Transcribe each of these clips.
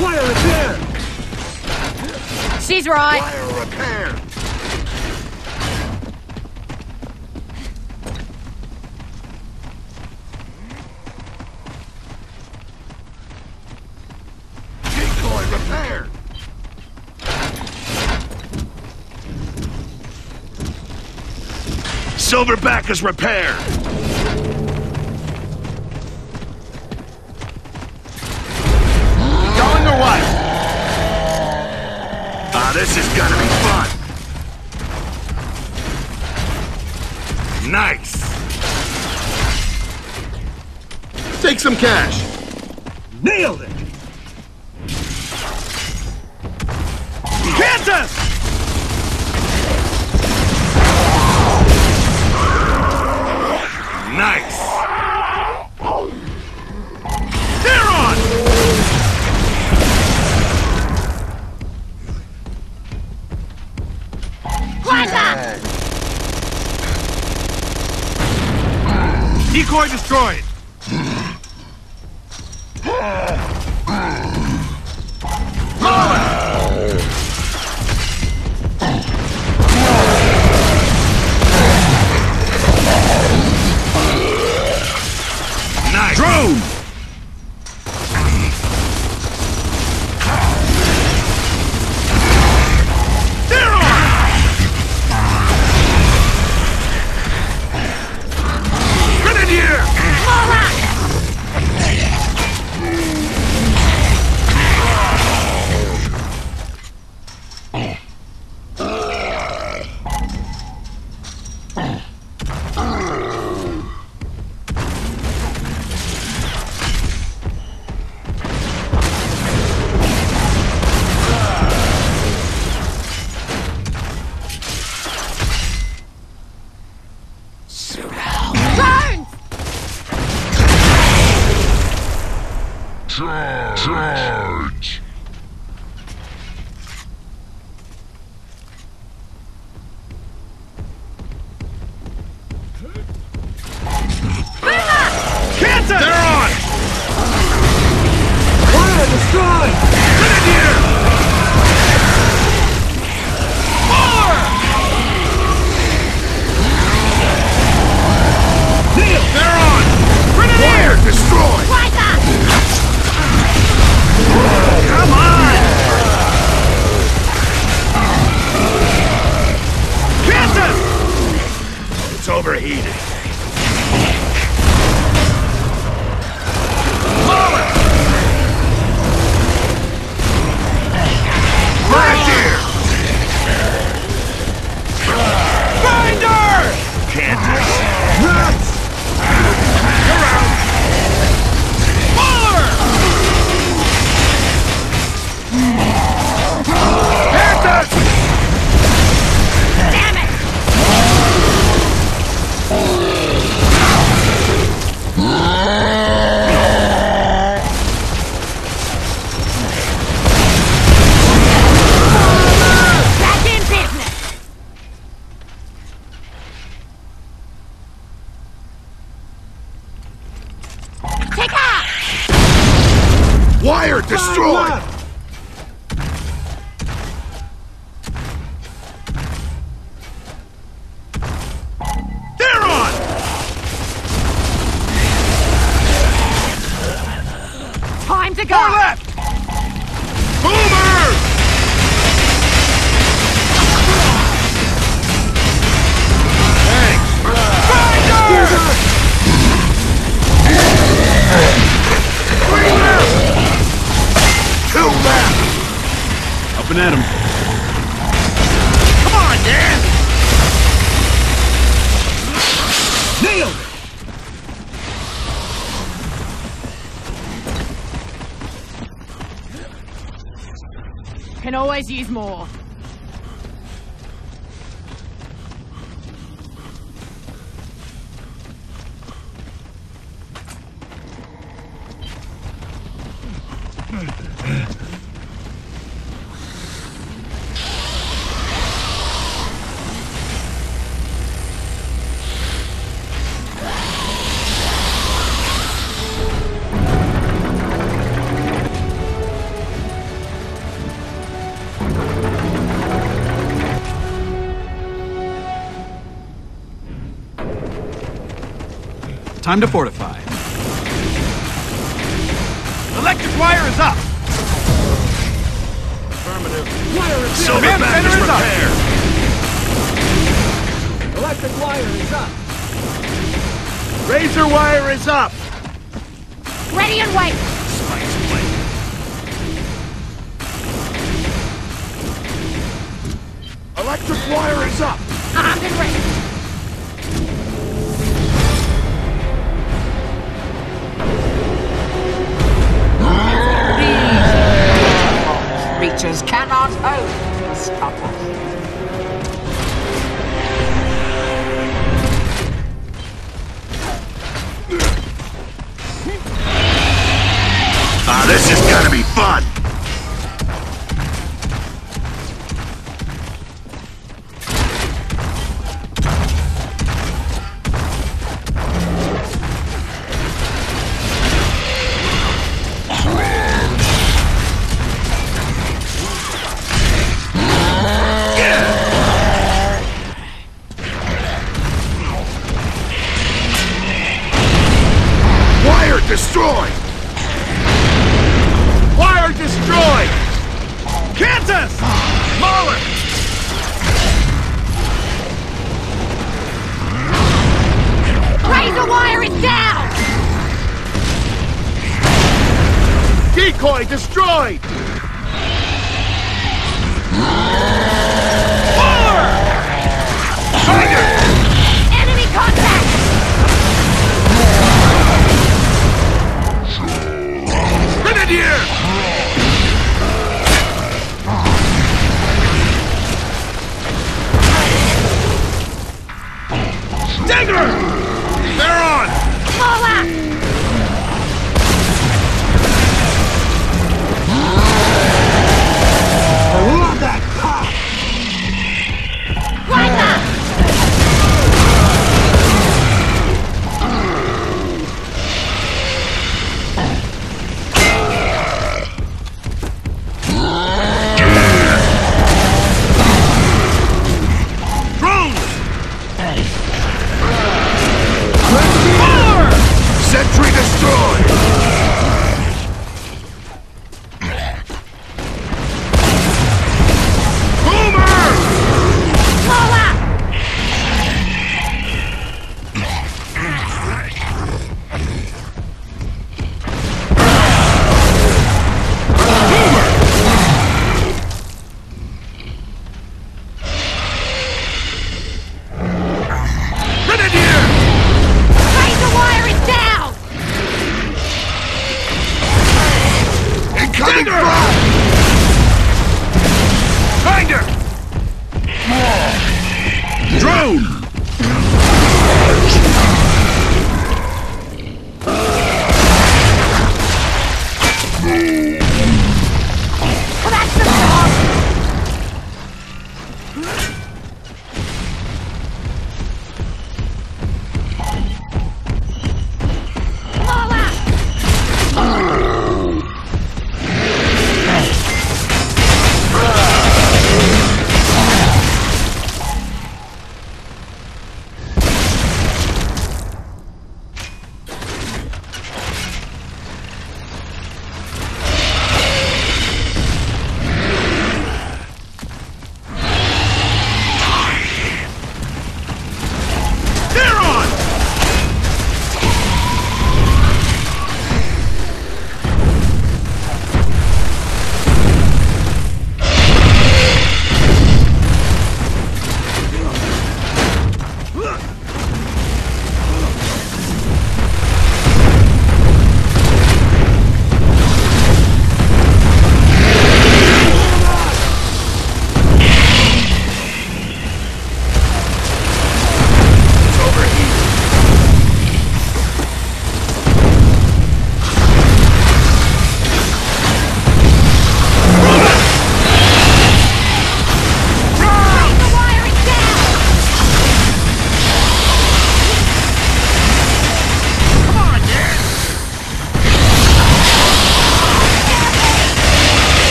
Wire repair! She's right. Wire repair! Decoy repair! Silverback is repaired! This is gonna be fun! Nice! Take some cash! Nailed it! Kansas! Decoy destroyed! Charge! Kansas! Wire destroyed! Left! At him. Come on, Dan! Nailed it! Can always use more. Time to fortify. Electric wire is up! Affirmative. Wire is Silver down. band is center is up. Electric wire is up. Razor wire is up! Ready and wait. Spikes plate. Electric wire is up! Armed and ready. Creatures cannot hope to stop us. Ah, this is gonna be fun!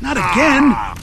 Not again! Ah.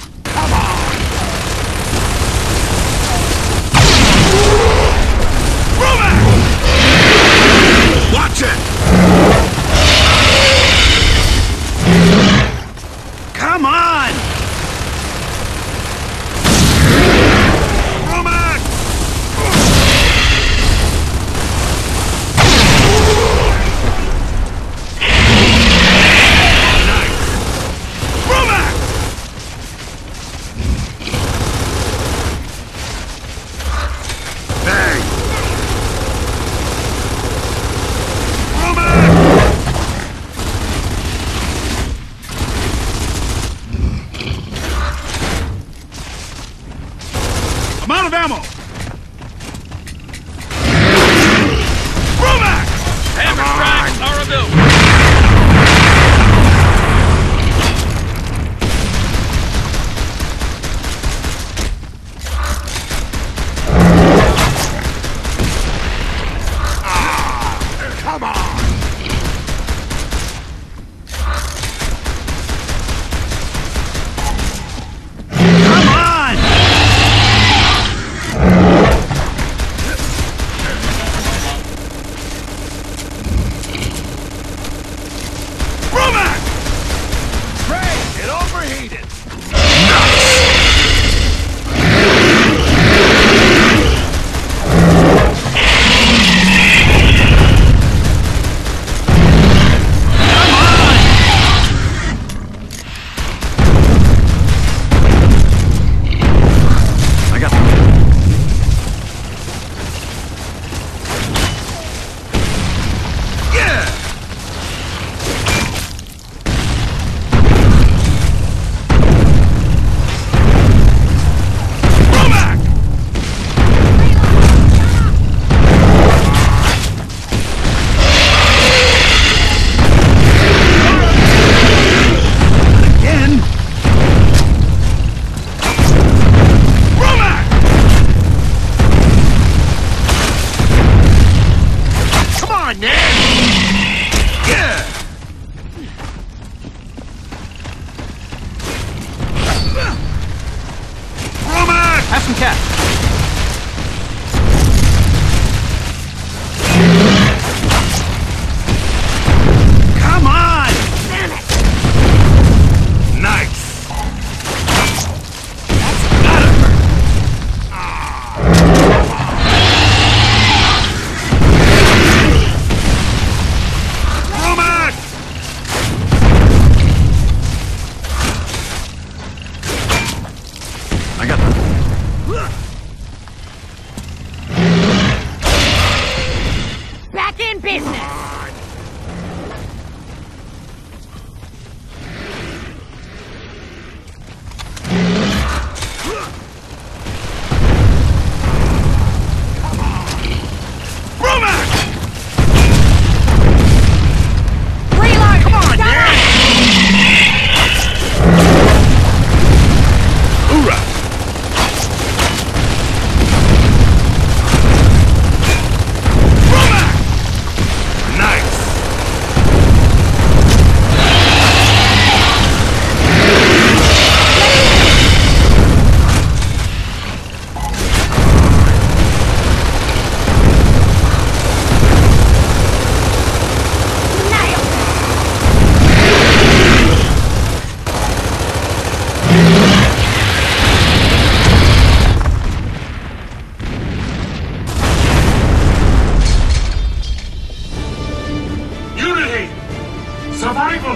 Survival!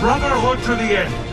Brotherhood to the end!